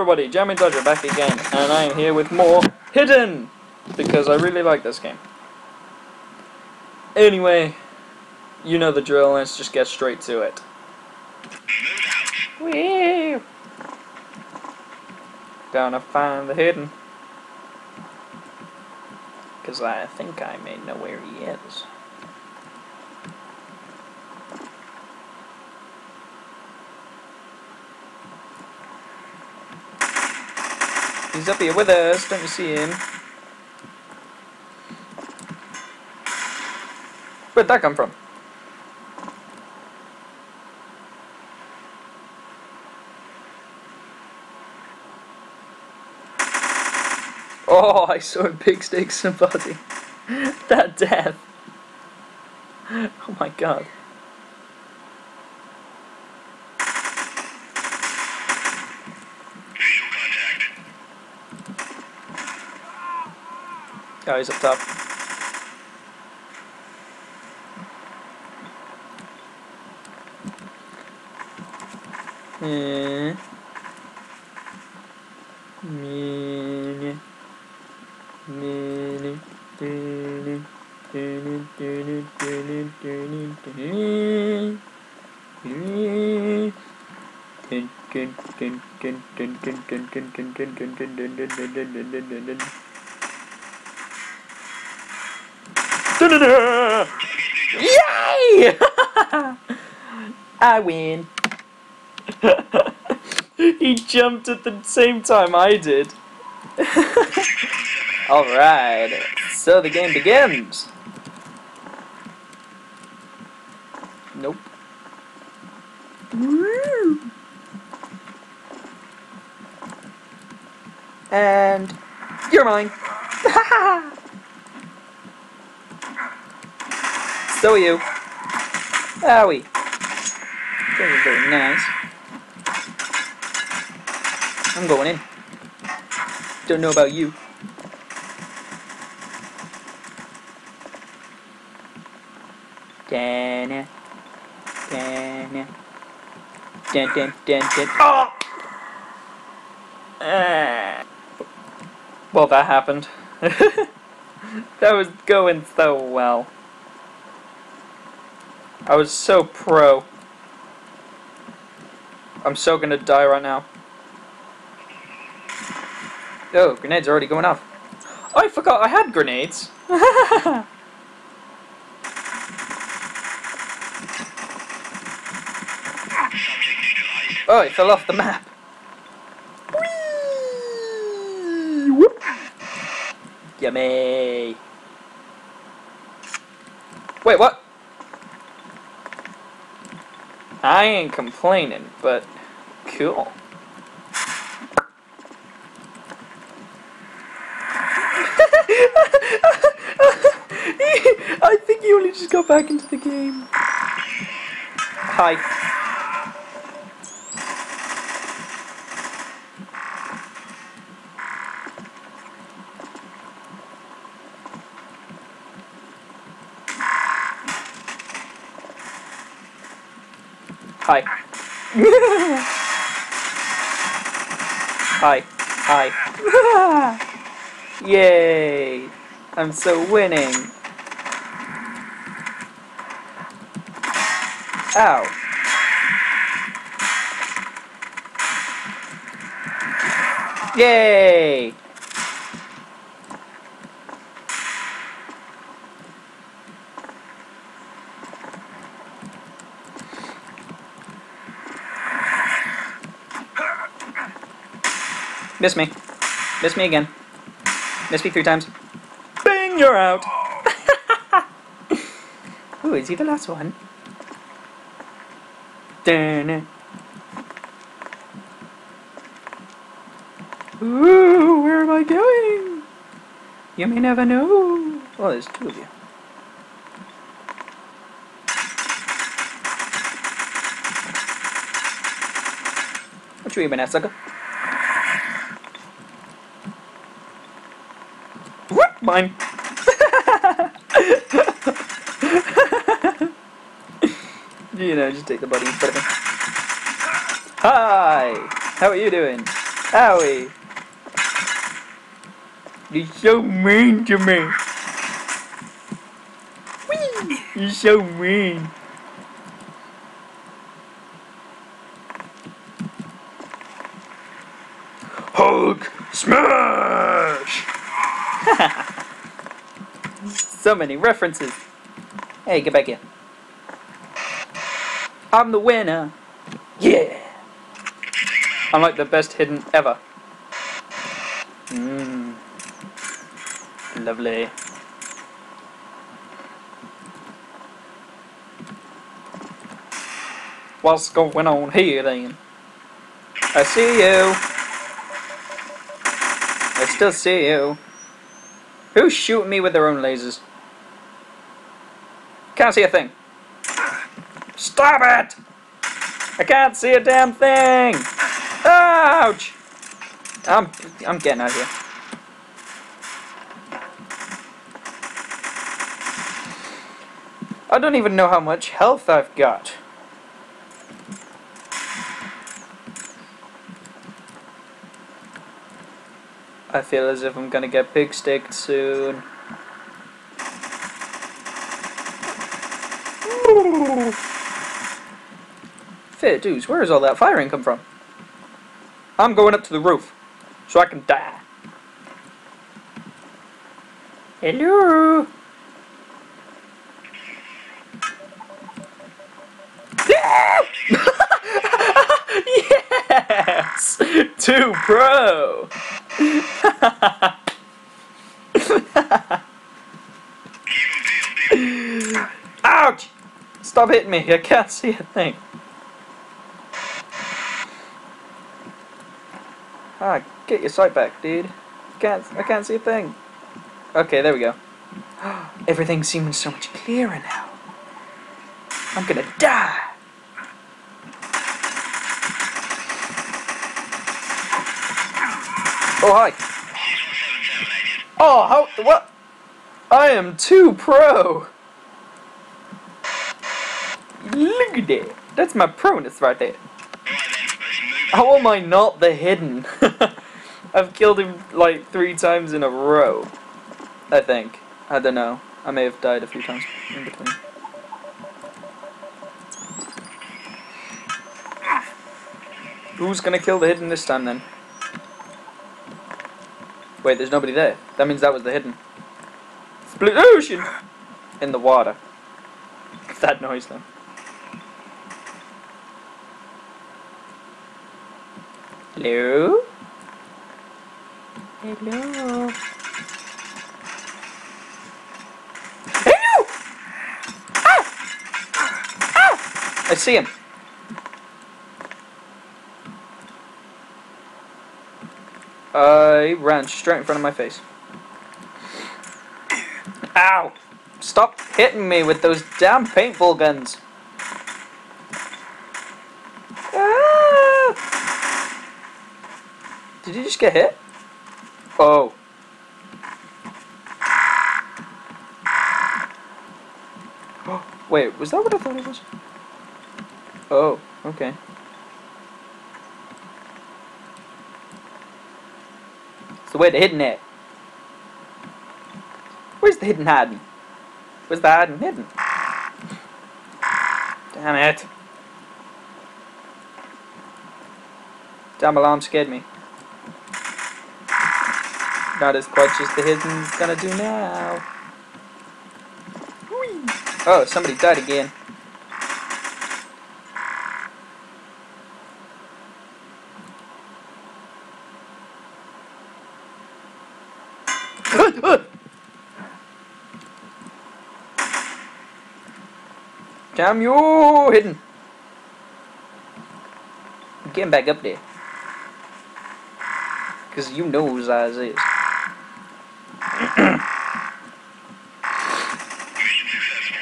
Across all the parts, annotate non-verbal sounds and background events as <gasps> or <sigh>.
everybody, Jammy Dodger back again, and I am here with more Hidden! Because I really like this game. Anyway, you know the drill, let's just get straight to it. Wee! Gonna find the Hidden. Because I think I may know where he is. He's up here with us, don't you see him? Where'd that come from? Oh, I saw a big stick somebody. <laughs> that death. Oh my god. Oh, he's up top. Eh. Mini. Mini. Dini. Dini. Dini. Dini. Dini. Dini. Dini. Dun, dun, dun, dun, Yay! <laughs> I win. <laughs> he jumped at the same time I did. <laughs> Alright, so the game begins. Nope. Woo! And you're mine. So are you. Owie. Very, very nice. I'm going in. Don't know about you. Dana. Dana. Dun dun dun dun. Oh! Ah. Well, that happened. <laughs> that was going so well. I was so pro. I'm so gonna die right now. Oh, grenades are already going off. Oh, I forgot I had grenades. <laughs> Oh, it fell off the map. Whee! Whoop. Yummy. Wait, what? I ain't complaining, but cool. <laughs> I think you only just got back into the game. Hi. Hi. <laughs> Hi. Hi. Yay! I'm so winning. Ow. Yay! Miss me. Miss me again. Miss me three times. Bing, you're out. <laughs> Ooh, is he the last one? Dun. Ooh, where am I going? You may never know. Well, there's two of you. What you aiming at, sucker? Whoop, mine. <laughs> you know, just take the buddy in front of. Hi! How are you doing? Owie. You're so mean to me. Whee! You're so mean. Hulk smash! <laughs> so many references. Hey, get back in. I'm the winner. Yeah. I'm like the best hidden ever. Mmm. Lovely. What's going on here then? I see you. I still see you. Who's shooting me with their own lasers? Can't see a thing. Stop it! I can't see a damn thing! Ouch! I'm I'm getting out of here. I don't even know how much health I've got. I feel as if I'm gonna get pig sticked soon. Fair dues, where does all that firing come from? I'm going up to the roof, so I can die. Hello? <laughs> yes! Two pro! <laughs> Ouch! Stop hitting me, I can't see a thing. Ah, get your sight back, dude. Can't I can't see a thing. Okay, there we go. <gasps> Everything seems so much clearer now. I'm gonna die. Oh hi. Oh how what? I am too pro. That. That's my pronus right there. How am I not the hidden? <laughs> I've killed him like three times in a row. I think. I don't know. I may have died a few times in between. Who's gonna kill the hidden this time then? Wait, there's nobody there. That means that was the hidden. Split ocean! In the water. <laughs> That noise though. Hello? Hello? Hello! Ah! Ah! I see him. Uh, he ran straight in front of my face. Ow! Stop hitting me with those damn paintball guns. Did you just get hit? Oh. <gasps> Wait, was that what I thought it was? Oh, okay. So where the hidden at? Where's the hidden hiding? Where's the hiding hidden? Damn it. Damn alarm scared me. Not as much as the hidden's gonna do now. Oh, somebody died again. <laughs> Damn you, hidden. Getting back up there. Because you know whose eyes is.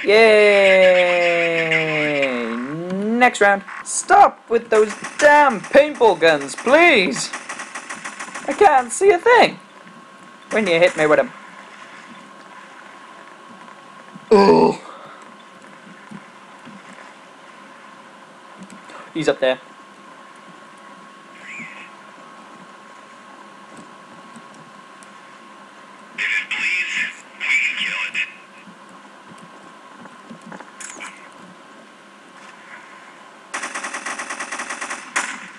Yay! Next round. Stop with those damn paintball guns, please! I can't see a thing when you hit me with them. Oh! He's up there.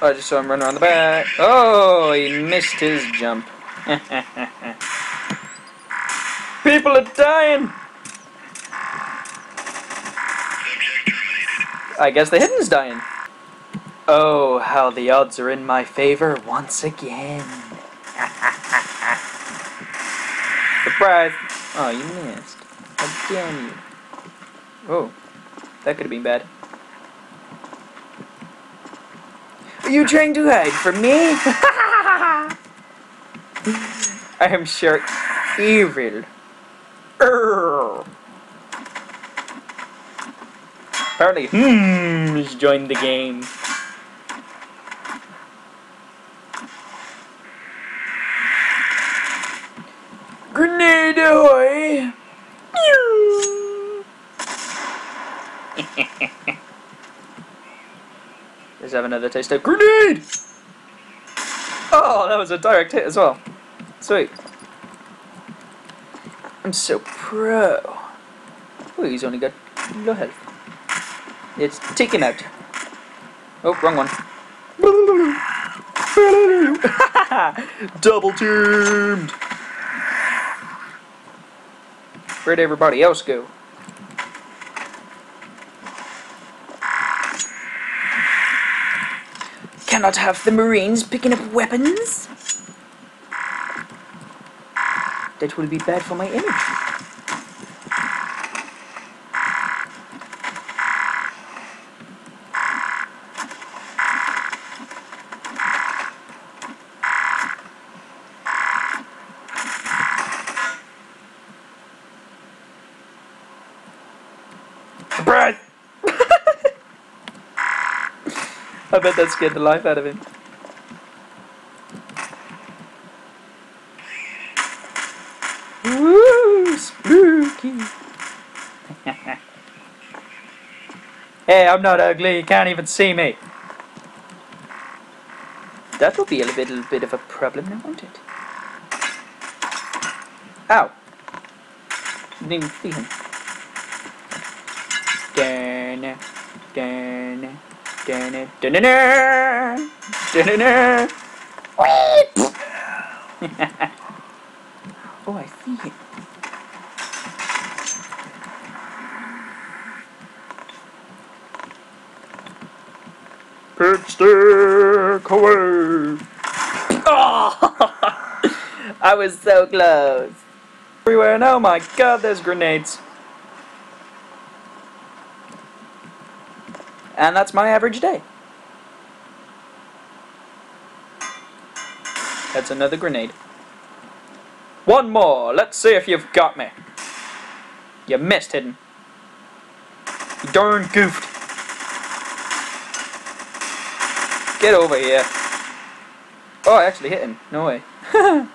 I just saw him run around the back. Oh, he missed his jump. <laughs> People are dying! I guess the hidden's dying. Oh, how the odds are in my favor once again. <laughs> Surprise! Oh, you missed. Again, you. Oh, that could have been bad. Are you trying to hide from me? <laughs> I am sure evil. Urgh. Apparently, hmm, has joined the game. Grenade ahoy! Pew! Let's have another taste of grenade! Oh, that was a direct hit as well. Sweet. I'm so pro. Oh, he's only got low health. It's taken out. Oh, wrong one. <laughs> Double teamed! Where'd everybody else go? Cannot have the Marines picking up weapons. That will be bad for my image. Surprise! I bet that scared the life out of him. Woo! Spooky! <laughs> hey, I'm not ugly, you can't even see me. That will be a little bit of a problem won't it? Ow! Didn't even see him dun, dun, dun, dun, dun, dun. <laughs> oh, I see him. Pigstick away! Oh! <laughs> I was so close. Everywhere, and oh my god, there's grenades. And that's my average day. That's another grenade. One more. Let's see if you've got me. You missed, Hidden. You darn goofed. Get over here. Oh, I actually hit him. No way. <laughs> that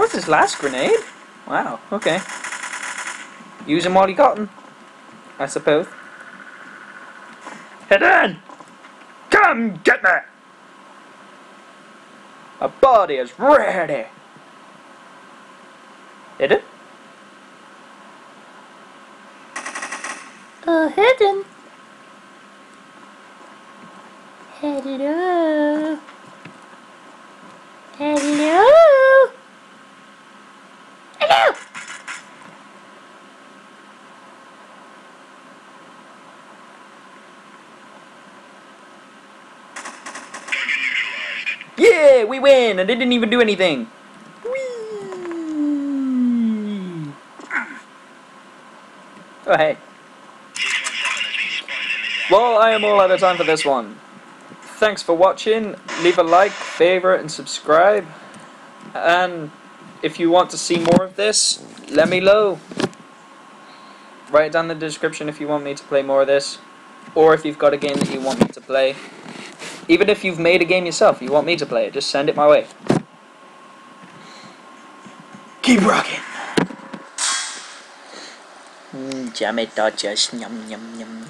was his last grenade? Wow, okay. Use him while you got him, I suppose. Hidden! Come get me! A body is ready! Hidden? Oh, hidden. Hello. Hello. We win, and they didn't even do anything. Whee! Oh, hey. 617 has been spotted in this area. Well, I am all out of time for this one. Thanks for watching. Leave a like, favorite, and subscribe. And if you want to see more of this, let me know. Write it down in the description if you want me to play more of this. Or if you've got a game that you want me to play. Even if you've made a game yourself, you want me to play it, just send it my way. Keep rocking. Mm, Jammy Dodgers. Yum, yum, yum.